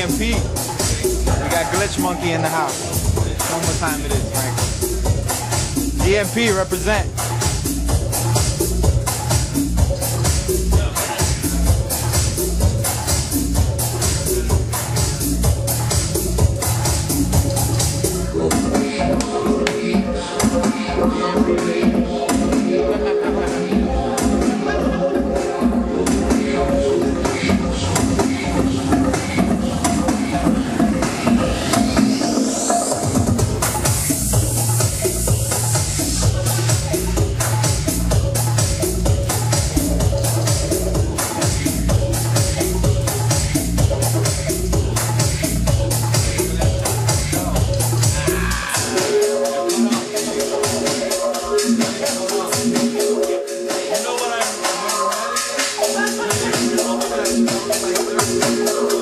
GMP. We got Glitch Monkey in the house. One more time it is, Frank. GMP represent. Música